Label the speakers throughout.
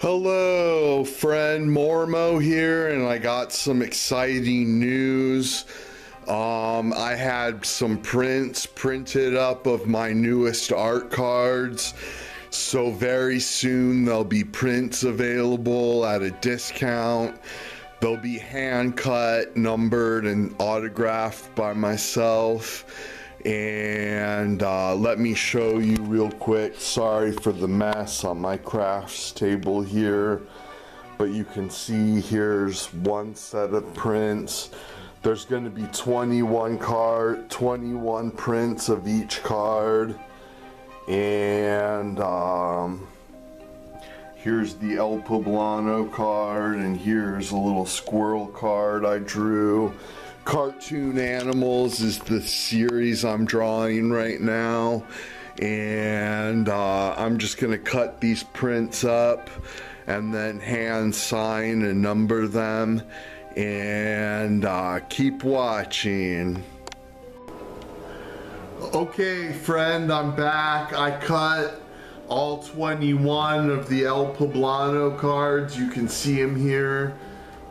Speaker 1: Hello, friend Mormo here, and I got some exciting news. Um, I had some prints printed up of my newest art cards. So, very soon there'll be prints available at a discount. They'll be hand cut, numbered, and autographed by myself. And uh, let me show you real quick. Sorry for the mess on my crafts table here. But you can see here's one set of prints. There's going to be 21 card, 21 prints of each card. And um, here's the El Poblano card, and here's a little squirrel card I drew. Cartoon Animals is the series I'm drawing right now. And uh, I'm just going to cut these prints up and then hand sign and number them. And uh, keep watching. Okay, friend, I'm back. I cut all 21 of the El Poblano cards. You can see them here.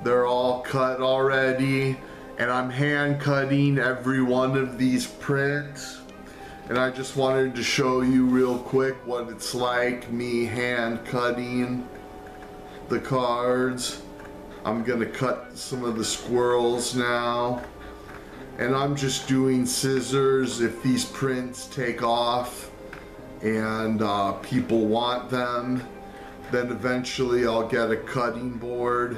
Speaker 1: They're all cut already. And I'm hand cutting every one of these prints. And I just wanted to show you real quick what it's like me hand cutting the cards. I'm gonna cut some of the squirrels now. And I'm just doing scissors if these prints take off and uh, people want them. Then eventually I'll get a cutting board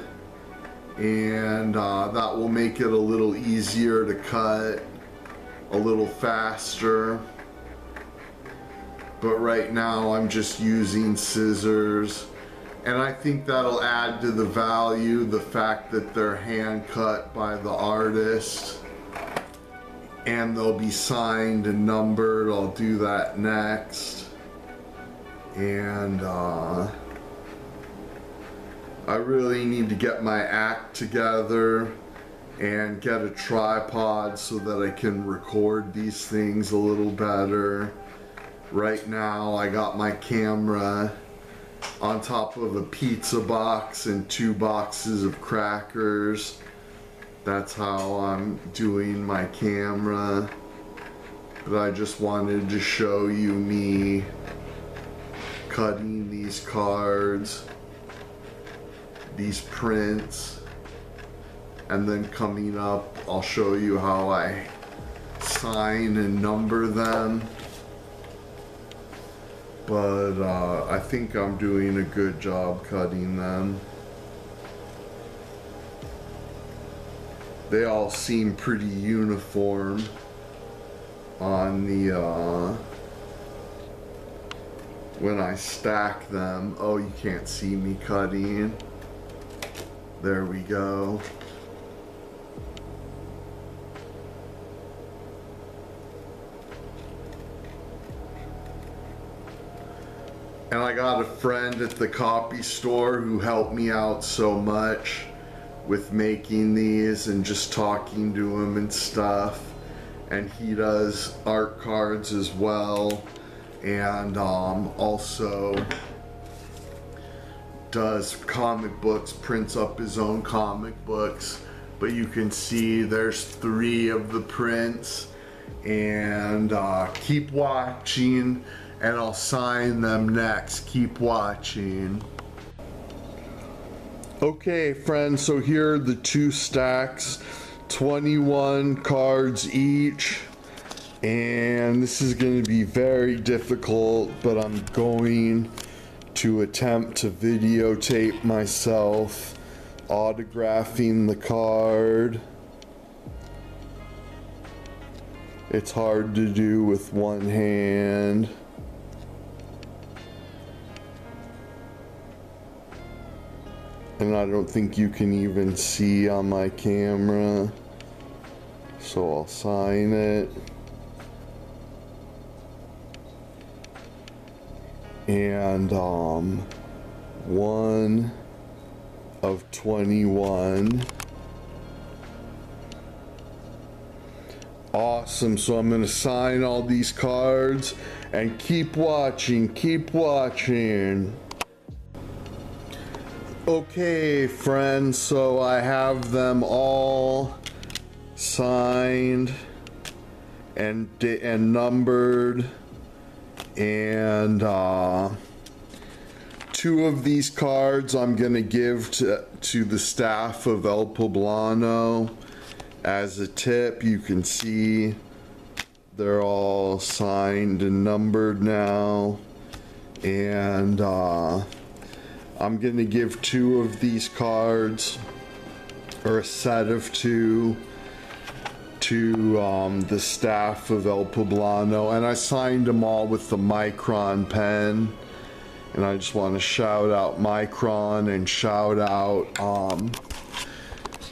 Speaker 1: and uh, that will make it a little easier to cut, a little faster. But right now I'm just using scissors and I think that'll add to the value, the fact that they're hand cut by the artist and they'll be signed and numbered. I'll do that next. And uh, I really need to get my act together and get a tripod so that I can record these things a little better. Right now I got my camera on top of a pizza box and two boxes of crackers. That's how I'm doing my camera. But I just wanted to show you me cutting these cards these prints and then coming up I'll show you how I sign and number them. But uh, I think I'm doing a good job cutting them. They all seem pretty uniform on the uh, when I stack them. Oh you can't see me cutting there we go and I got a friend at the copy store who helped me out so much with making these and just talking to him and stuff. And he does art cards as well. And um, also does comic books, prints up his own comic books. But you can see there's three of the prints. And uh, keep watching and I'll sign them next. Keep watching. Okay, friends, so here are the two stacks 21 cards each. And this is going to be very difficult, but I'm going to attempt to videotape myself autographing the card. It's hard to do with one hand. and I don't think you can even see on my camera so I'll sign it and um one of 21 awesome. So I'm gonna sign all these cards and keep watching keep watching. Okay, friends, so I have them all signed and and numbered and uh, two of these cards I'm gonna give to, to the staff of El Poblano as a tip. You can see they're all signed and numbered now. And uh, I'm gonna give two of these cards or a set of two to um, the staff of El Poblano, and I signed them all with the Micron pen. And I just want to shout out Micron and shout out um,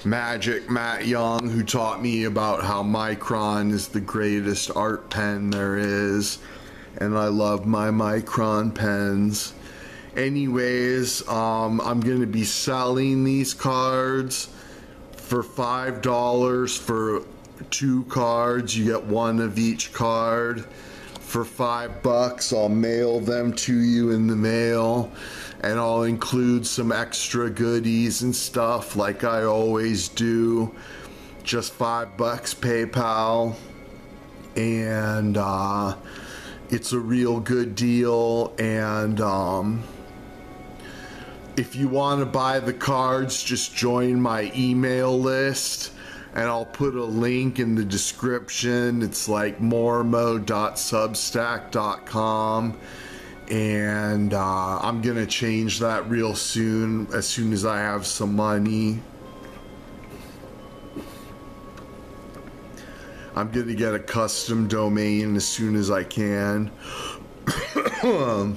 Speaker 1: Magic Matt Young, who taught me about how Micron is the greatest art pen there is. And I love my Micron pens. Anyways, um, I'm going to be selling these cards for $5 for two cards. You get one of each card for five bucks. I'll mail them to you in the mail and I'll include some extra goodies and stuff like I always do. Just five bucks PayPal. And uh, it's a real good deal. And um, if you want to buy the cards, just join my email list and I'll put a link in the description. It's like mormo.substack.com. And uh, I'm going to change that real soon, as soon as I have some money. I'm going to get a custom domain as soon as I can. but,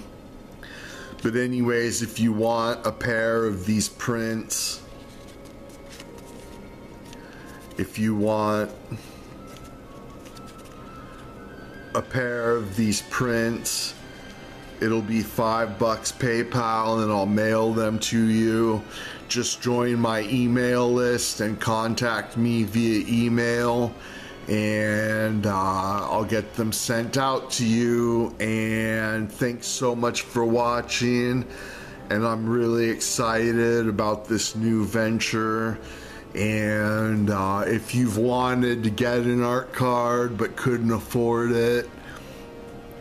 Speaker 1: anyways, if you want a pair of these prints, if you want a pair of these prints it'll be five bucks PayPal and I'll mail them to you. Just join my email list and contact me via email and uh, I'll get them sent out to you. And thanks so much for watching. And I'm really excited about this new venture and uh, if you've wanted to get an art card but couldn't afford it,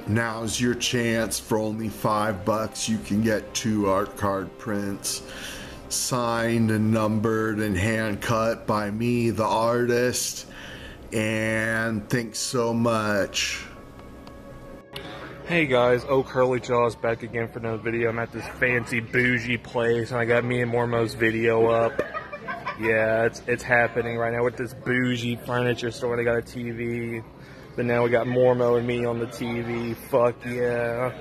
Speaker 1: now's your chance. For only five bucks, you can get two art card prints signed and numbered and hand cut by me, the artist. And thanks so much.
Speaker 2: Hey guys, Oh Curly Jaws back again for another video. I'm at this fancy bougie place and I got me and Mormo's video up. Yeah, it's it's happening right now with this bougie furniture store. They got a TV, but now we got Mormo and me on the TV. Fuck yeah.